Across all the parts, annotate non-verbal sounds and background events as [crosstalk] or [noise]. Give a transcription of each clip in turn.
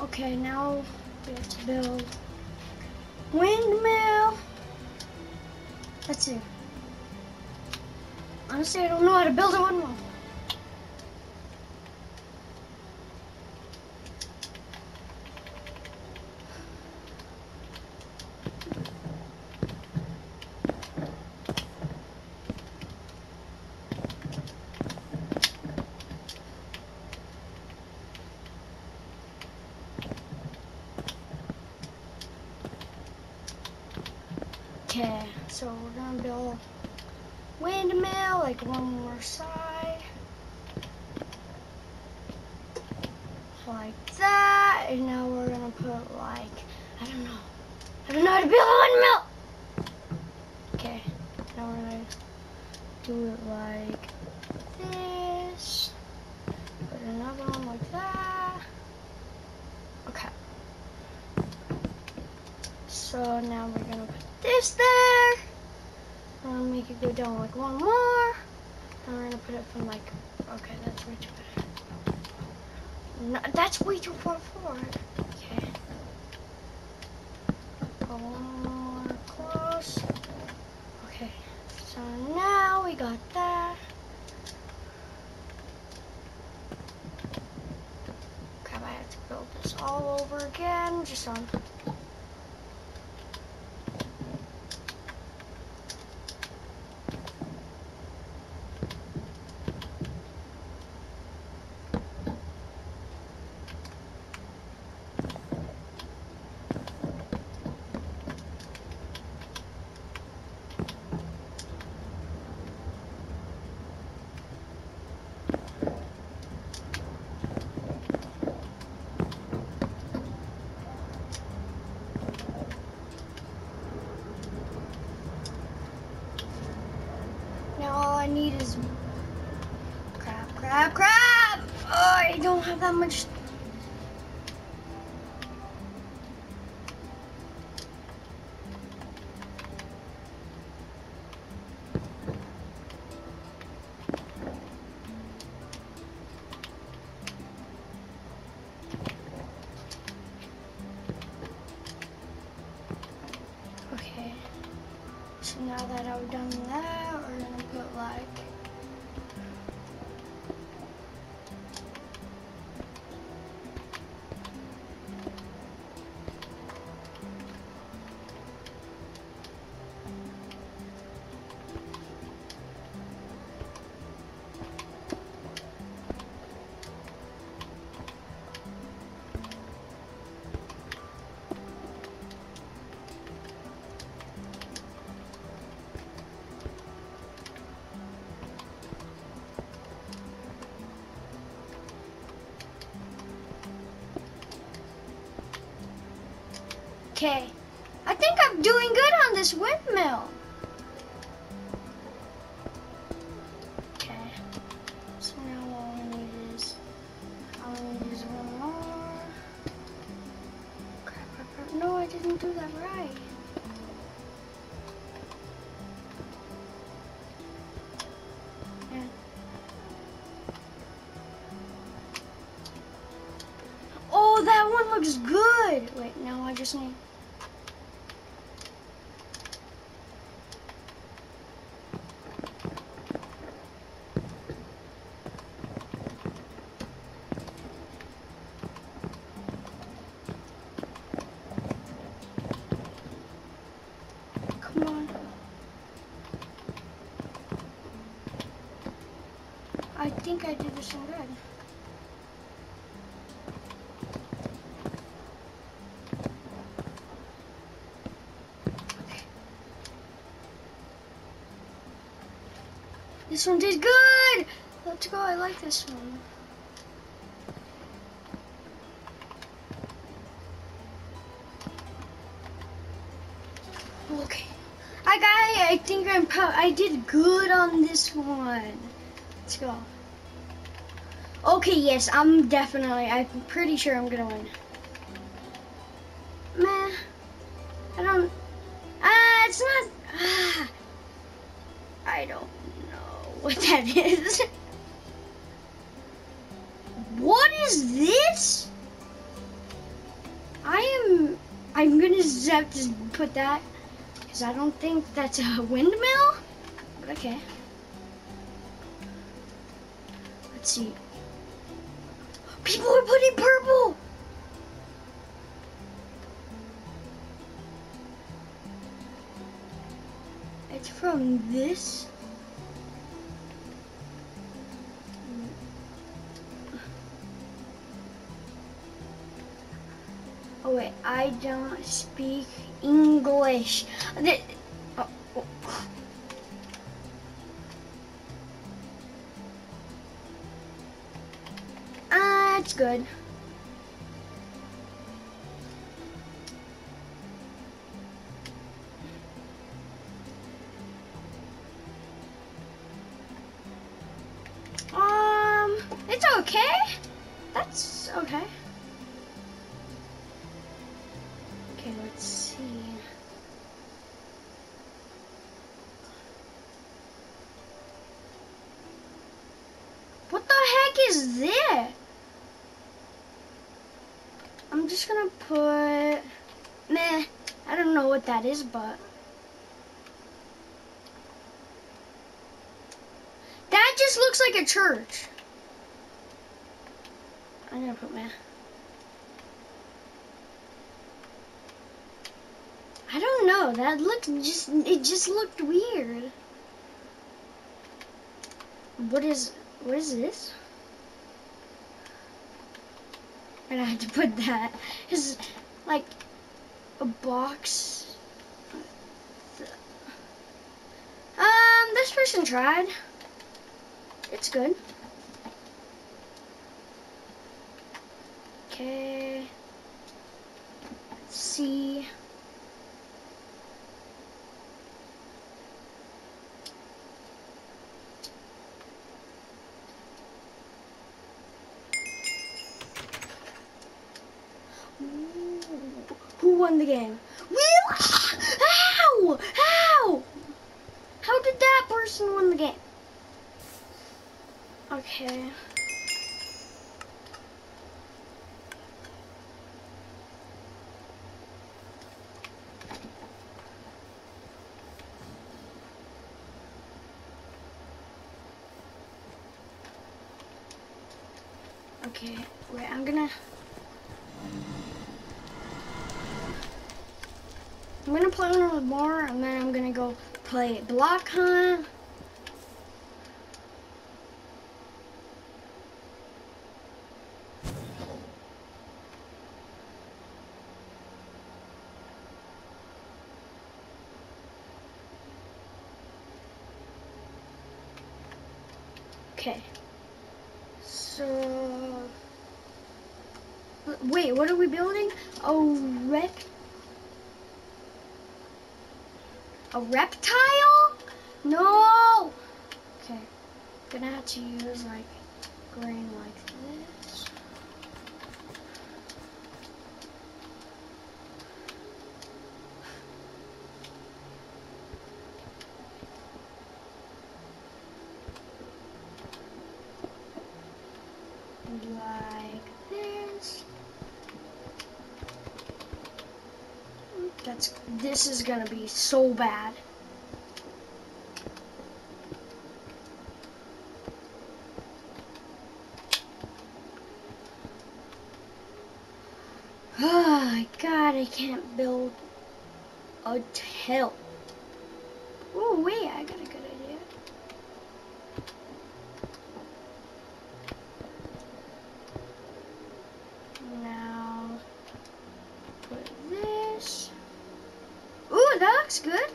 Okay, now we have to build windmill. Let's see. Honestly, I don't know how to build a windmill. Okay, so we're gonna build windmill, like one more side. Like that, and now we're gonna put like, I don't know. I don't know how to build a windmill! Okay, now we're gonna do it like this. Put another one like that. Okay. So now we're gonna put this there. I'm gonna make it go down like one more. And we're gonna put it from like, okay, that's way too bad. No, that's way too far forward. Okay. Go one more close. Okay. So now we got that. Crap, I have to build this all over again, just on Now all I need is crap, crap, crap. Oh, That much. Okay. So now that I've done that, Okay. I think I'm doing good on this windmill. Okay. So now all I need is all I need is one more. Crap, crap, crap. No, I didn't do that right. Yeah. Oh, that one looks good. Wait, now I just need. I think I did this one good. This one did good! Let's go, I like this one. I think I'm I did good on this one. Let's go. Okay, yes, I'm definitely I'm pretty sure I'm gonna win. Meh. I don't Ah, it's not ah, I don't know [laughs] what that is. what is this? I am, I'm gonna just have to put that because I don't think that's a [laughs] windmill. But okay. Let's see. People are putting purple. It's from this. I don't speak English. The- oh, oh. Ah, it's good. Is? I'm just gonna put meh. I don't know what that is, but that just looks like a church. I'm gonna put meh. I don't know. That looked just it just looked weird. What is what is this? I'm gonna have to put that. Is like a box. Um, this person tried. It's good. Okay. Let's see. Won the game? We. How? How? How did that person win the game? Okay. Okay, wait, I'm gonna. I'm gonna play one with more, and then I'm gonna go play Block Hunt. Okay. So. Wait, what are we building? A rep. A reptile? No! Okay. Gonna have to use like green like this. That's this is gonna be so bad. Oh [sighs] ah, my God, I can't build a hill. Oh wait, I got a good idea. Now put this. Ooh, that looks good.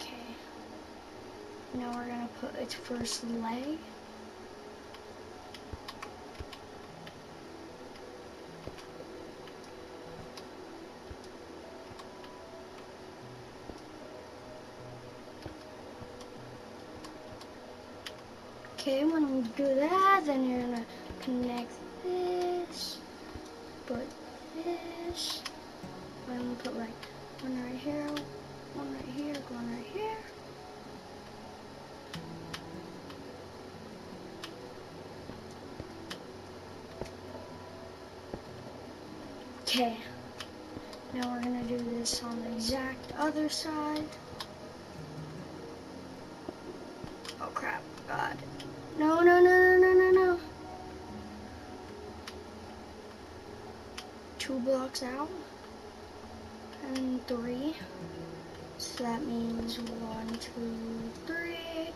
Okay. Now we're gonna put its first leg. Okay, when you do that, then you're gonna connect this, put this, I'm gonna put like one right here, one right here, one right here. Okay. Now we're gonna do this on the exact other side. Oh crap, God. No, no, no, no, no, no, no. Two blocks out. Three. So that means one, two, three.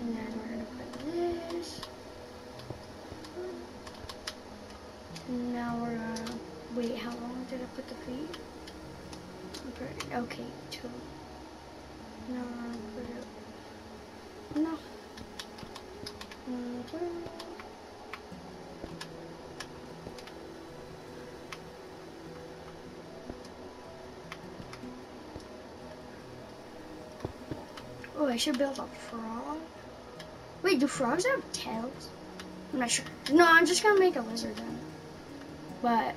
And then we're gonna put this. And now we're gonna wait. How long did I put the feet? Pretty, okay, two. Now we're gonna put it. No. Mm-hmm. Oh, I should build a frog. Wait, do frogs have tails? I'm not sure. No, I'm just gonna make a lizard then. But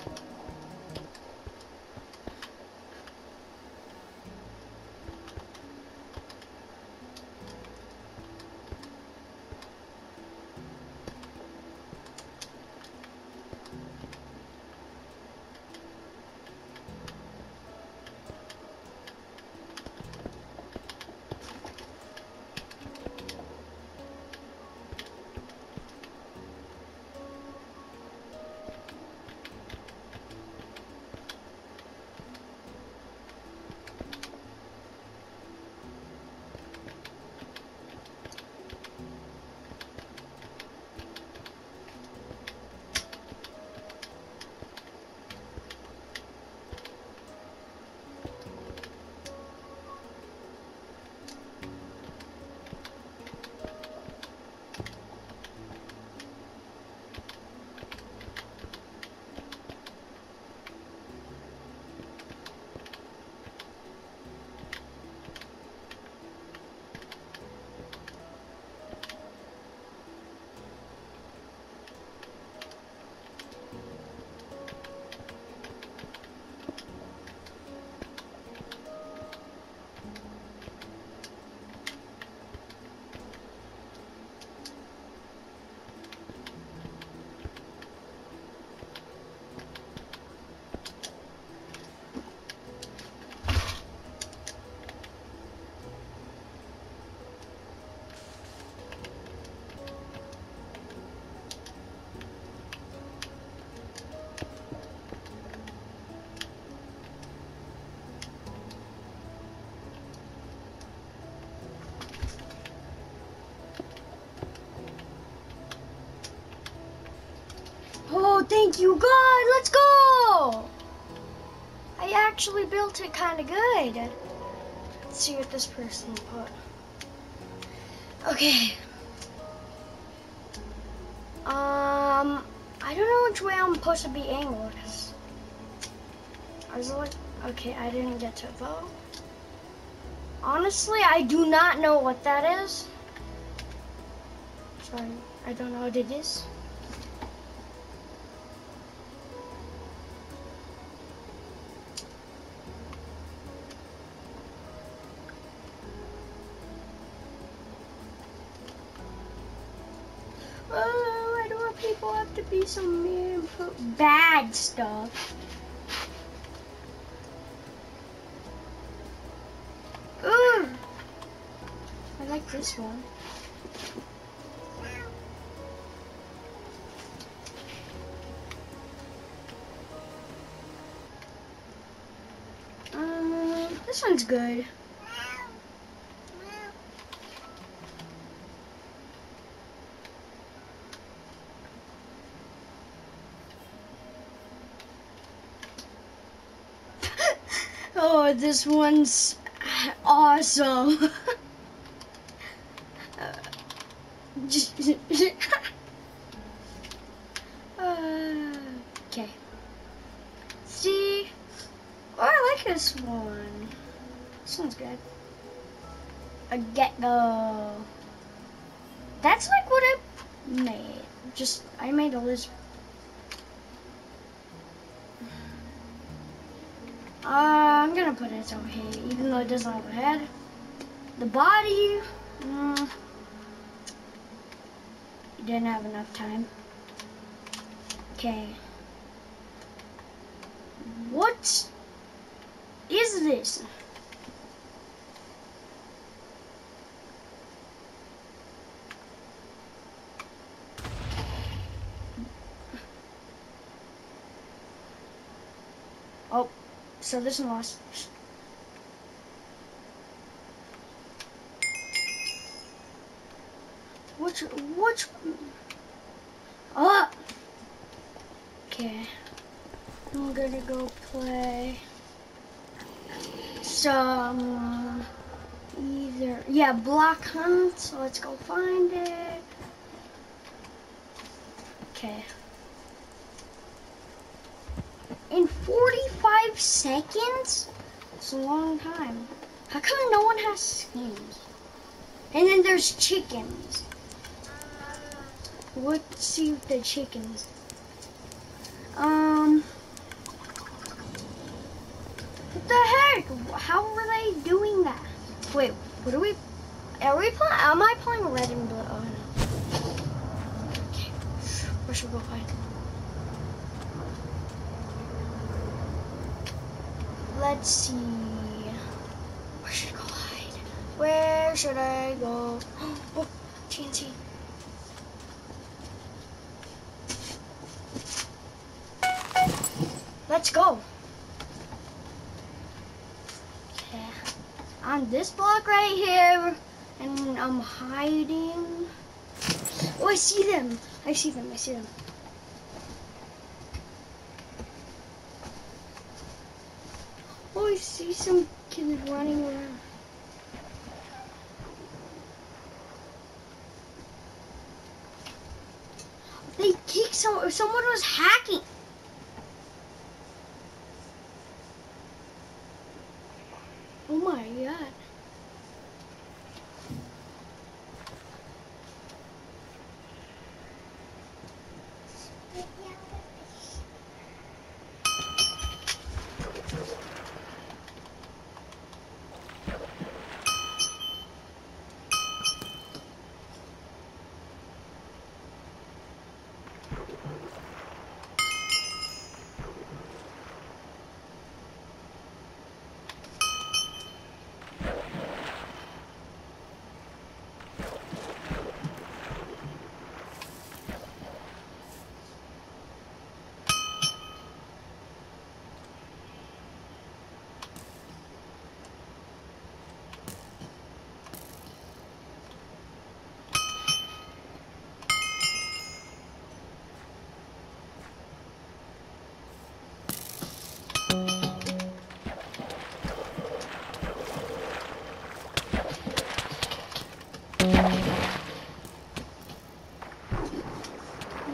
thank you, God. Let's go. I actually built it kind of good. Let's see what this person put. Okay. Um, I don't know which way I'm supposed to be angled. I was like, okay, I didn't get to vote. Honestly, I do not know what that is. Sorry, I don't know what it is. Have to be so mean bad stuff. Ooh, I like this one. Um, this one's good. oh, this one's awesome. Uh, [laughs] okay. See? Oh, I like this one. This one's good. A get-go. That's like what I made. Just, I made a lizard. Uh, I'm gonna put it over here, even though it doesn't have a head. The body, mm, didn't have enough time. Okay. What is this? Oh, so there's no loss. Which, which, oh, okay. I'm gonna go play some, uh, either, yeah, block hunt, so let's go find it. Okay. In 45 seconds? It's a long time. How come no one has skins? And then there's chickens. Let's see the chickens. Um, what the heck? How were they doing that? Wait, what are we? Are we playing? Am I playing red and blue? Oh no. Okay, where should we go find? Let's see. Where should I go hide? Where should I go? [gasps] Oh, TNT. Let's go. Okay. On this block right here, and I'm hiding. Oh, I see them. I see them. I see them. Oh, I see some kids running around. They kicked some. Someone was hacking. Oh my god.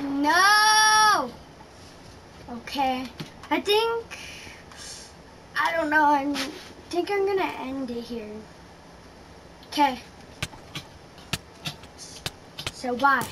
No! Okay. I think, I don't know, I think I'm gonna end it here. Okay. So bye.